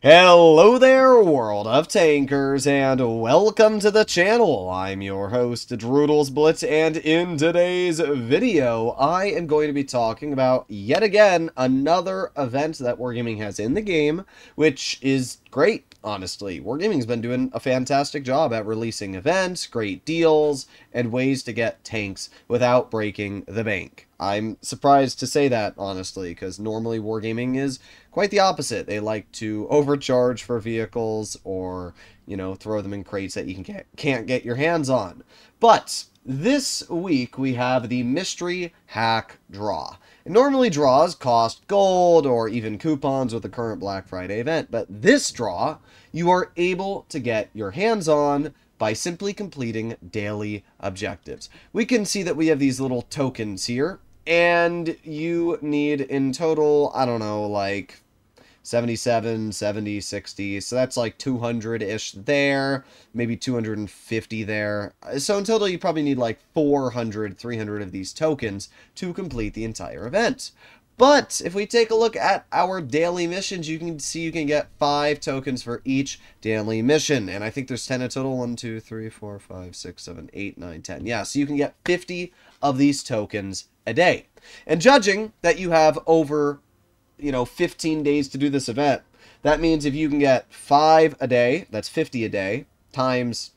Hello there, world of tankers, and welcome to the channel. I'm your host, Droodles Blitz, and in today's video, I am going to be talking about, yet again, another event that Wargaming has in the game, which is great, honestly. Wargaming's been doing a fantastic job at releasing events, great deals, and ways to get tanks without breaking the bank. I'm surprised to say that, honestly, because normally Wargaming is quite the opposite. They like to overcharge for vehicles or, you know, throw them in crates that you can get, can't get your hands on. But this week we have the Mystery Hack Draw. And normally draws cost gold or even coupons with the current Black Friday event, but this draw you are able to get your hands on by simply completing daily objectives. We can see that we have these little tokens here, and you need in total, I don't know, like 77, 70, 60. So that's like 200-ish there, maybe 250 there. So in total, you probably need like 400, 300 of these tokens to complete the entire event. But if we take a look at our daily missions, you can see you can get five tokens for each daily mission. And I think there's 10 in total. 1, 2, 3, 4, 5, 6, 7, 8, 9, 10. Yeah, so you can get 50 of these tokens a day. And judging that you have over you know, 15 days to do this event. That means if you can get five a day, that's 50 a day, times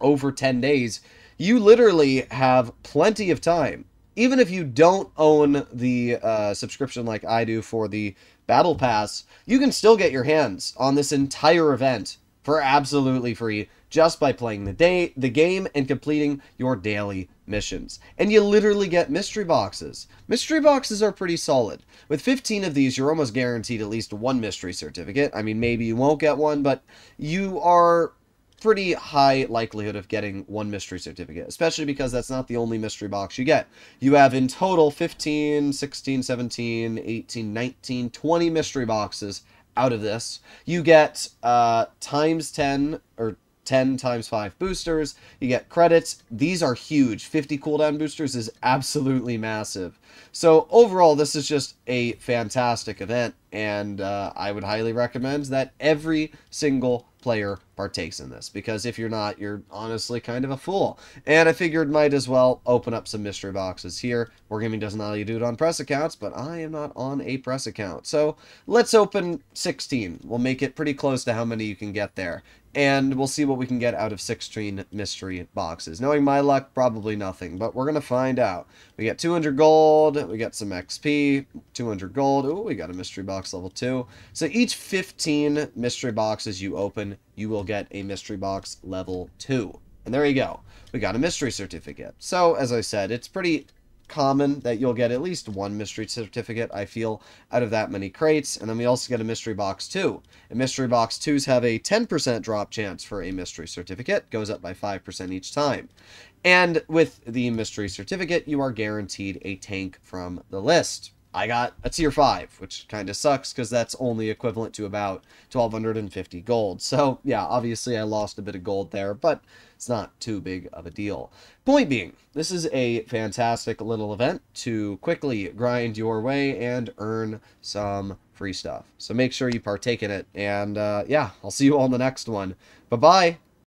over 10 days, you literally have plenty of time. Even if you don't own the uh, subscription like I do for the Battle Pass, you can still get your hands on this entire event for absolutely free just by playing the day the game and completing your daily missions. And you literally get mystery boxes. Mystery boxes are pretty solid. With 15 of these, you're almost guaranteed at least one mystery certificate. I mean, maybe you won't get one, but you are pretty high likelihood of getting one mystery certificate, especially because that's not the only mystery box you get. You have in total 15, 16, 17, 18, 19, 20 mystery boxes out of this. You get uh, times 10 or 10 times 5 boosters. You get credits. These are huge. 50 cooldown boosters is absolutely massive. So overall, this is just a fantastic event, and uh, I would highly recommend that every single player partakes in this because if you're not, you're honestly kind of a fool. And I figured might as well open up some mystery boxes here. Wargaming doesn't allow you to do it on press accounts, but I am not on a press account. So let's open 16. We'll make it pretty close to how many you can get there and we'll see what we can get out of 16 mystery boxes. Knowing my luck, probably nothing, but we're going to find out. We get 200 gold, we get some XP, 200 gold, oh, we got a mystery box level 2. So each 15 mystery boxes you open, you will get a mystery box level 2. And there you go. We got a mystery certificate. So, as I said, it's pretty common that you'll get at least one mystery certificate, I feel, out of that many crates. And then we also get a mystery box 2. And mystery box 2s have a 10% drop chance for a mystery certificate, goes up by 5% each time. And with the mystery certificate, you are guaranteed a tank from the list. I got a tier 5, which kind of sucks because that's only equivalent to about 1250 gold. So, yeah, obviously I lost a bit of gold there, but it's not too big of a deal. Point being, this is a fantastic little event to quickly grind your way and earn some free stuff. So make sure you partake in it. And uh, yeah, I'll see you all in the next one. Bye-bye.